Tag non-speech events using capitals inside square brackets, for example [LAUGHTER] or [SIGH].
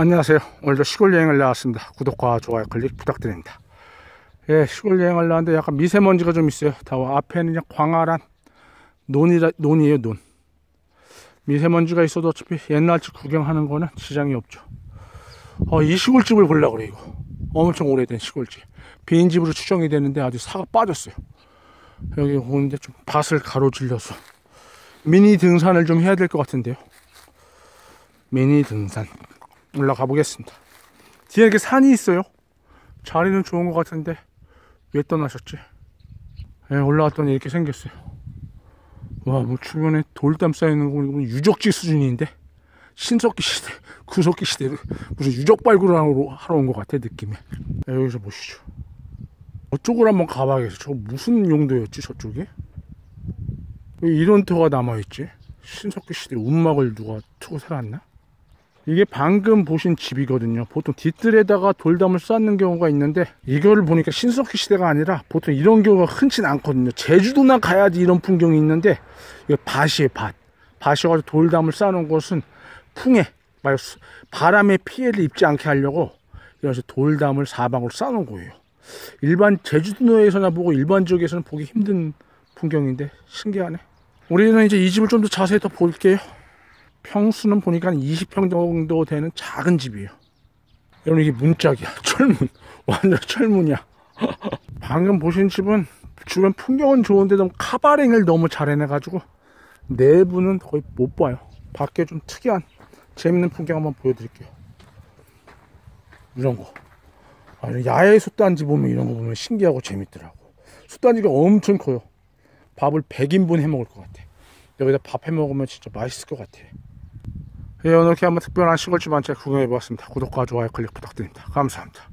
안녕하세요. 오늘도 시골 여행을 나왔습니다. 구독과 좋아요 클릭 부탁드립니다. 예, 시골 여행을 나왔는데 약간 미세먼지가 좀 있어요. 다 앞에는 그냥 광활한 논이라, 논이에요, 논. 미세먼지가 있어도 어차피 옛날 집 구경하는 거는 지장이 없죠. 어, 이 시골집을 보려고 그래, 이거. 엄청 오래된 시골집. 빈집으로 추정이 되는데 아주 사가 빠졌어요. 여기 오는데 좀 밭을 가로질러서 미니 등산을 좀 해야 될 것 같은데요. 미니 등산. 올라가 보겠습니다. 뒤에 이렇게 산이 있어요. 자리는 좋은 것 같은데 왜 떠나셨지? 예, 올라왔더니 이렇게 생겼어요. 와, 뭐 주변에 돌담 쌓여있는 거 유적지 수준인데 신석기 시대, 구석기 시대 무슨 유적 발굴을 하러 온 것 같아 느낌이. 예, 여기서 보시죠. 저쪽으로 한번 가봐야겠어. 저 무슨 용도였지 저쪽에? 왜 이런 터가 남아있지? 신석기 시대 운막을 누가 투고 살았나? 이게 방금 보신 집이거든요. 보통 뒤뜰에다가 돌담을 쌓는 경우가 있는데 이거를 보니까 신석기 시대가 아니라 보통 이런 경우가 흔치 않거든요. 제주도나 가야지 이런 풍경이 있는데 이거 밭이에요, 밭. 밭이어가지고 돌담을 쌓는 곳은 풍에 바람에 피해를 입지 않게 하려고 이런 돌담을 사방으로 쌓는 거예요. 일반 제주도에서나 보고 일반 지역에서는 보기 힘든 풍경인데 신기하네. 우리는 이제 이 집을 좀 더 자세히 더 볼게요. 평수는 보니까 20평 정도 되는 작은 집이에요. 여러분 이게 문짝이야. [LAUGHS] 철문. 완전 철문이야. [LAUGHS] 방금 보신 집은 주변 풍경은 좋은데 좀 카바랭을 너무 잘 해내가지고 내부는 거의 못 봐요. 밖에 좀 특이한 재밌는 풍경 한번 보여드릴게요. 이런 거. 아, 야외 숫단지 보면 이런 거 보면 신기하고 재밌더라고. 숫단지가 엄청 커요. 밥을 100인분 해 먹을 것 같아. 여기다 밥 해 먹으면 진짜 맛있을 것 같아. 예, 오늘 이렇게 한번 특별한 시골집 한 채 구경해 보았습니다. 구독과 좋아요 클릭 부탁드립니다. 감사합니다.